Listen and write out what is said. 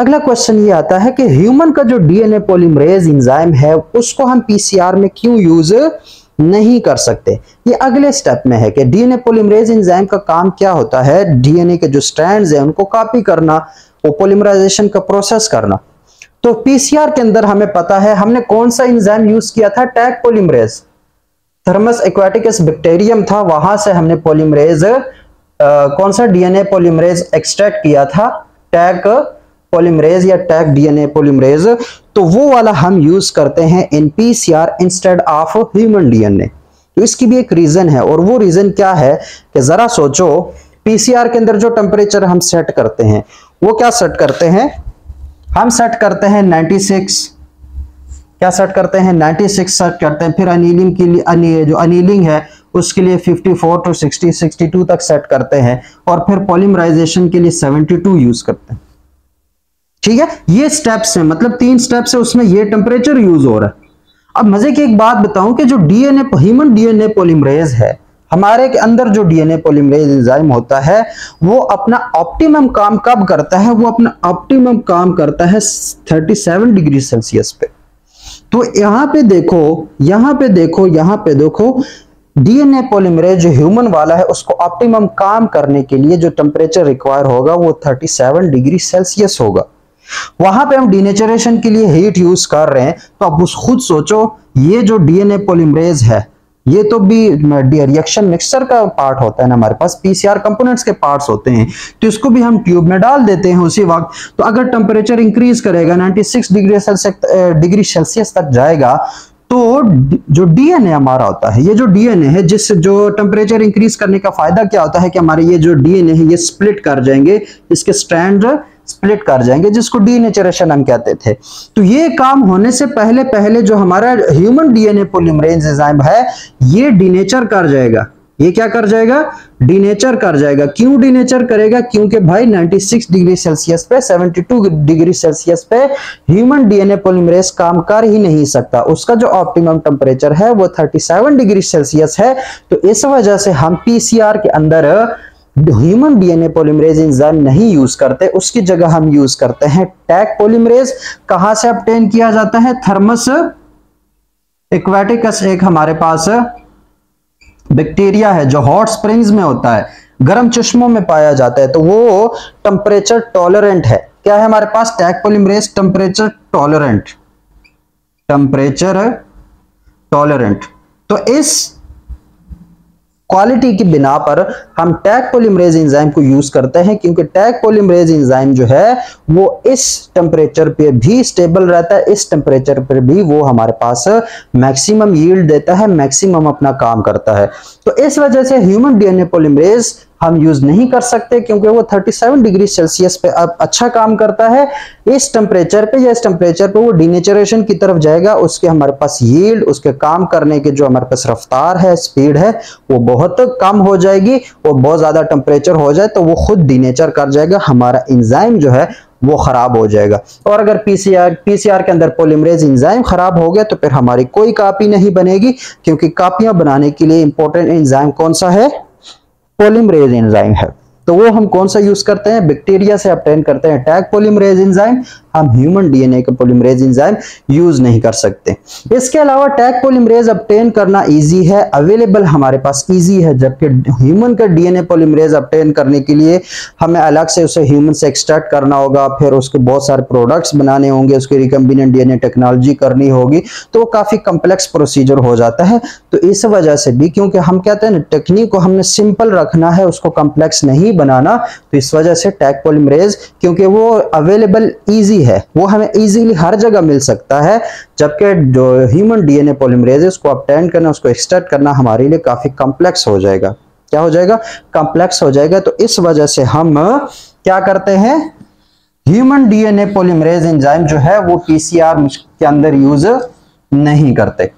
अगला क्वेश्चन ये आता है कि ह्यूमन का जो डीएनए पॉलीमरेज एंजाइम है, उसको हम पीसीआर में क्यों यूज़ नहीं कर सकते? ये अगले स्टेप में है कि डीएनए पॉलीमरेज एंजाइम का काम क्या होता है? डीएनए के जो स्ट्रैंड्स हैं, उनको कॉपी करना, वो पॉलीमराइजेशन का प्रोसेस करना। तो पीसीआर के अंदर हमें पता है, हमने कौन सा एंजाइम यूज़ किया था? Taq polymerase Thermus aquaticus bacterium था, वहाँ से हमने पोलिमरेज कौन सा डीएनए पॉलीमरेज एक्सट्रैक्ट किया था? टैग पॉलीमरेज या टैग डीएनए पॉलीमरेज तो वो वाला हम यूज़ करते हैं in PCR instead of human DNA तो इसकी भी एक रीजन है और वो रीजन क्या है कि जरा सोचो पीसीआर के अंदर जो टेम्परेचर हम सेट करते हैं वो क्या सेट करते हैं? हम सेट करते हैं 96 क्या सेट करते हैं? 96 सेट करते हैं फिर अनिलिंग के लिए अनी, जो अनिलिंग है उसके लिए 54 टू 60 62 तक सेट करते हैं और फिर पॉलीमराइजेशन के लिए 72 यूज़ करते हैं। ठीक है? ये स्टेप्स हैं मतलब तीन स्टेप्स है, उसमें ये टेम्परेचर यूज़ हो रहा है। अब मज़े की एक बात बताऊँ कि जो डीएनए ह्यूमन डीएनए पॉलीमरेज है, हमारे के अंदर जो डीएनए पॉलीमरेज एंजाइम होता है, वो अपना ऑप्टिमम काम कब करता है? वो अपना ऑप्टिमम काम करता है 37 डिग्री सेल्सियस पे। तो यहाँ पे देखो, यहाँ पे देखो, यहाँ पे देखो डीएनए पॉलीमरेज जो ह्यूमन वाला है, उसको ऑप्टिमम काम करने के लिए जो टेम्परेचर रिक्वायर होगा, वो 37 डिग्री सेल्सियस होगा। वहाँ पे हम डीनेचरेशन के लिए हीट यूज़ कर रहे हैं तो अब उस खुद सोचो, ये जो डीएनए पॉलीमरेज है, ये तो भी रिएक्शन मिक्सचर का पार्ट होता है ना हमारे पास पीसीआर कंपोनेंट्स के पार्ट्स होते हैं तो इसको भी हम ट्यूब में डाल देते हैं उसी वक्त तो अगर टेम्परेचर इंक्रीज करेगा 96 डिग्री सेल्सियस डिग्री सेल्सियस तक जाएगा तो जो डीएनए हमारा होता है, ये जो डीएनए है, जिस जो टेम्परेचर इंक्रीज करने का फ़ायदा क्या होता है कि हमारे ये जो डीएनए है, ये स्प्लिट कर जाएँगे, इसके स्ट्रैंड स्प्लिट कर जाएँगे, जिसको डीनेचरेशन हम कहते थे। तो ये काम होने से पहले पहले जो हमारा ह्यूमन डीएनए पॉलीमरेज एंजाइम है, ये डीनेचर कर जाएगा। ये क्या कर जाएगा? डीनेचर कर जाएगा। क्यों डीनेचर करेगा? क्योंकि भाई 96 डिग्री सेल्सियस पे 72 डिग्री सेल्सियस पे ह्यूमन डीएनए पॉलीमरेज काम कर ही नहीं सकता। उसका जो ऑप्टिमम टेम्परेचर है, वो 37 डिग्री सेल्सियस है। तो इस वजह से हम पीसीआर के अंदर ह्यूमन डीएनए पॉलीमरेज एंजाइम नहीं यूज़ करते, उसकी जगह हम यूज़ करते हैं टैग पॉलीमरेज कहाँ से ऑब्टेन किया जाता है? थर्मस एक्वाटिकस एक हमारे पास बैक्टीरिया है जो हॉट स्प्रिंग्स में होता है। गर्म चश्मों में पाया जाता है तो वो टेम्परेचर टॉलरेंट है। क्या है हमारे पास? Taq polymerase temperature tolerant temperature tolerant तो इस क्वालिटी की बिना पर हम टैग पोलिमरेज इंजाइम को यूज़ करते हैं, क्योंकि टैग पोलिमरेज इंजाइम जो है, वो इस टेम्परेचर पे भी स्टेबल रहता है, इस टेम्परेचर पर भी वो हमारे पास मैक्सिमम यील्ड देता है मैक्सिमम अपना काम करता है। तो इस वजह से ह्यूमन डीएनए पोलिमरेज हम यूज़ नहीं कर सकते क्योंकि वो 37 डिग्री सेल्सियस पे अब अच्छा काम करता है। इस टेम्परेचर पे या इस टेम्परेचर पे वो डिनेचरेशन की तरफ़ जाएगा, उसके हमारे पास यील्ड उसके काम करने के जो हमारे पास रफ्तार है स्पीड है, वो बहुत कम हो जाएगी वो बहुत ज़्यादा टेम्परेचर हो जाए तो वो खुद डिनेचर कर जाएगा, हमारा इंजाइम जो है वो खराब हो जाएगा। और अगर पीसीआर पीसीआर के अंदर पोलिमरेज इंजाइम खराब हो गया तो फिर हमारी कोई कापी नहीं बनेगी, क्योंकि कापियाँ बनाने के लिए इंपॉर्टेंट इंजाइम कौन सा है? पोलिमरेज एंजाइम है तो वो हम कौन सा यूज़ करते हैं? बैक्टीरिया से ऑब्टेन करते हैं। टैग पोलिमरेज एंजाइम हम ह्यूमन डीएनए का पोलिमरेज एंजाइम यूज़ नहीं कर सकते। इसके अलावा टैग पोलिमरेज ऑब्टेन करना इजी है अवेलेबल हमारे पास इजी है, जबकि ह्यूमन का डीएनए पोलिमरेज ऑब्टेन करने के लिए हमें अलग से उसे ह्यूमन से एक्सट्रैक्ट करना होगा, फिर उसके बहुत सारे प्रोडक्ट्स बनाने होंगे, उसकी रिकम्बिनेंट डीएनए टेक्नोलॉजी करनी होगी तो वो काफ़ी कम्प्लेक्स प्रोसीजर हो जाता है। तो इस वजह से भी, क्योंकि हम कहते हैं टेक्निक को हमने सिंपल रखना है, उसको कम्प्लेक्स नहीं बनाना तो इस वजह से टैग पोलिमरेज क्योंकि वो अवेलेबल ईजी है, वो हमें इजीली हर जगह मिल सकता है, जबकि जो ह्यूमन डीएनए पॉलीमरेज उसको अपटेंड करना, उसको एक्सट्रैक्ट करना हमारे लिए काफ़ी कॉम्प्लेक्स हो जाएगा। क्या हो जाएगा? कॉम्प्लेक्स हो जाएगा तो इस वजह से हम क्या करते हैं? ह्यूमन डीएनए पॉलीमरेज एंजाइम जो है, वो पीसीआर के अंदर यूज़ नहीं करते।